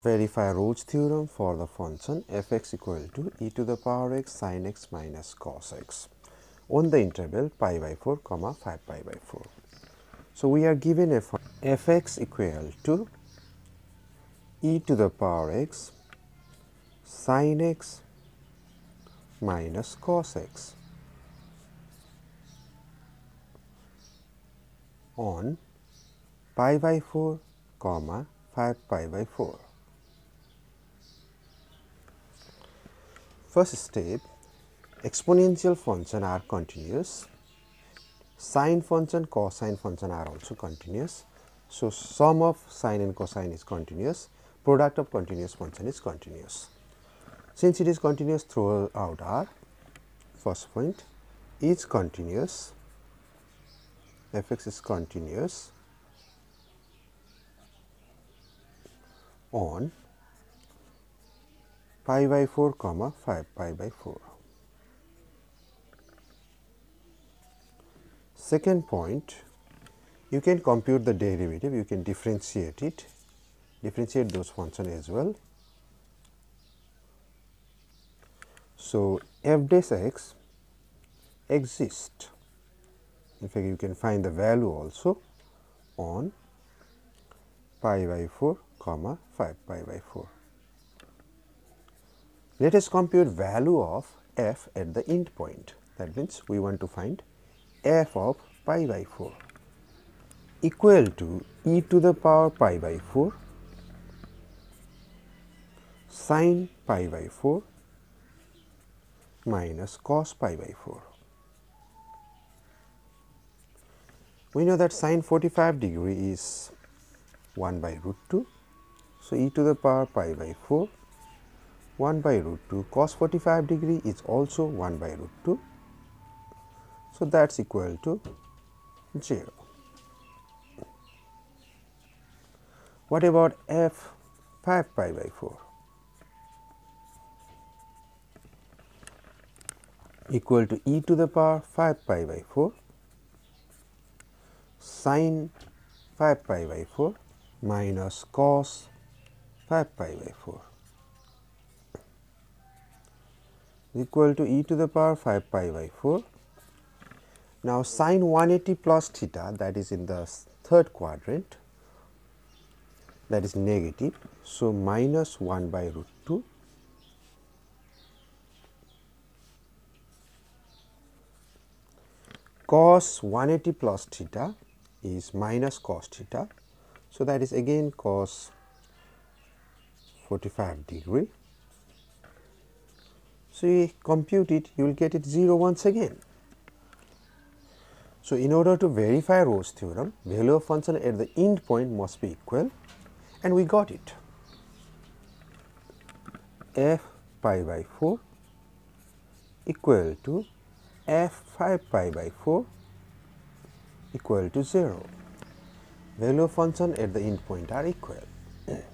Verify Rolle's theorem for the function fx equal to e to the power x sin x minus cos x on the interval pi by 4 comma 5 pi by 4. So, we are given a fx equal to e to the power x sin x minus cos x on pi by 4 comma 5 pi by 4. First step exponential function are continuous, sine function, cosine function are also continuous. So, sum of sine and cosine is continuous, product of continuous function is continuous. Since it is continuous throughout R, first point is continuous, f x is continuous on pi by 4 comma 5 pi by 4. Second point you can compute the derivative you can differentiate it differentiate those function as well. So, f dash x exists in fact you can find the value also on pi by 4 comma 5 pi by 4. Let us compute value of f at the end point that means we want to find f of pi by 4 equal to e to the power pi by 4 sin pi by 4 minus cos pi by 4. We know that sin 45 degree is 1 by root 2. So, e to the power pi by 4 1 by root 2 cos 45 degree is also 1 by root 2. So, that is equal to 0. What about f 5 pi by 4 equal to e to the power 5 pi by 4 sin 5 pi by 4 minus cos 5 pi by 4 equal to e to the power 5 pi by 4. Now, sin 180 plus theta that is in the third quadrant that is negative. So, minus 1 by root 2 cos 180 plus theta is minus cos theta. So, that is again cos 45 degree so, you compute it you will get it 0 once again. So, in order to verify Rolle's theorem value of function at the end point must be equal and we got it f pi by 4 equal to f 5 pi by 4 equal to 0. Value of function at the end point are equal.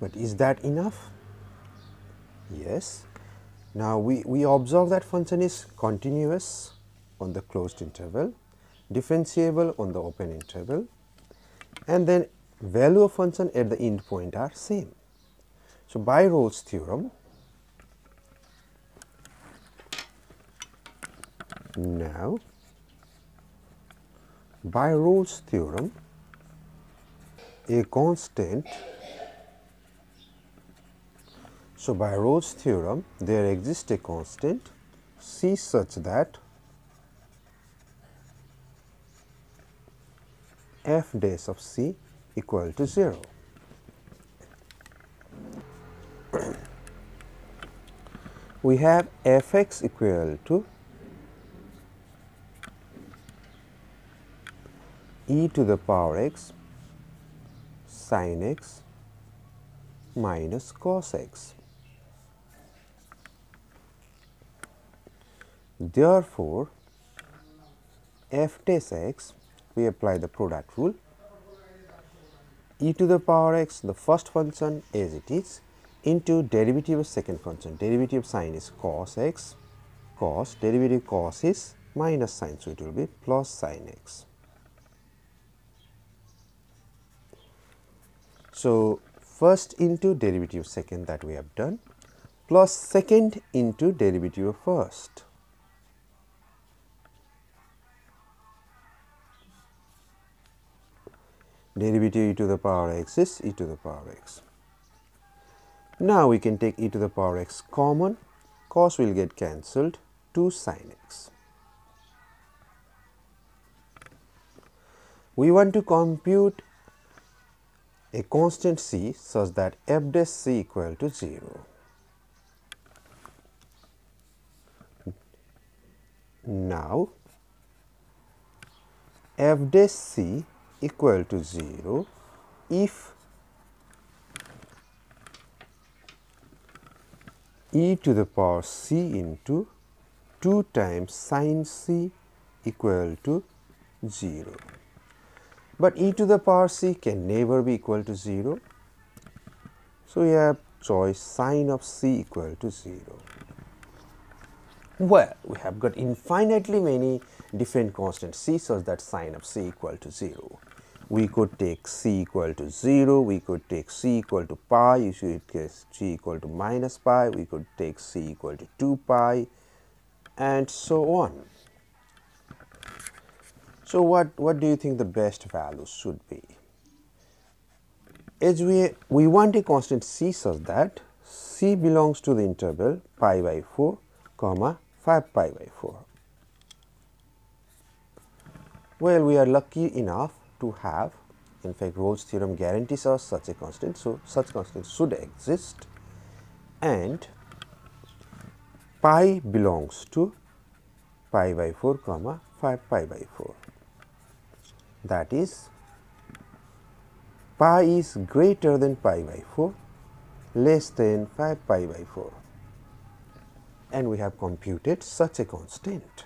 But is that enough? Yes. Now, we, we observe that function is continuous on the closed interval, differentiable on the open interval and then value of function at the end point are same. So, by Rolle's theorem, now by Rolle's theorem, a constant so, by Rolle's theorem there exists a constant C such that f dash of C equal to 0. we have f x equal to e to the power x sin x minus cos x. Therefore, f dash x we apply the product rule e to the power x the first function as it is into derivative of second function derivative of sine is cos x cos derivative cos is minus sine. So, it will be plus sine x. So, first into derivative second that we have done plus second into derivative of first. Derivative e to the power x is e to the power x. Now we can take e to the power x common, cos will get cancelled 2 sin x. We want to compute a constant c such that f dash c equal to 0. Now, f dash c equal to 0 if e to the power c into 2 times sin c equal to 0. But e to the power c can never be equal to 0. So, we have choice sin of c equal to 0. Well, we have got infinitely many different constants c such that sin of c equal to 0. We could take c equal to 0, we could take c equal to pi, you should take c equal to minus pi, we could take c equal to 2 pi and so on. So, what, what do you think the best values should be? As we, we want a constant c such that c belongs to the interval pi by 4 comma 5 pi by 4. Well, we are lucky enough to have in fact Rolle's theorem guarantees us such a constant. So, such constant should exist and pi belongs to pi by 4 comma 5 pi by 4 that is pi is greater than pi by 4 less than 5 pi by 4 and we have computed such a constant.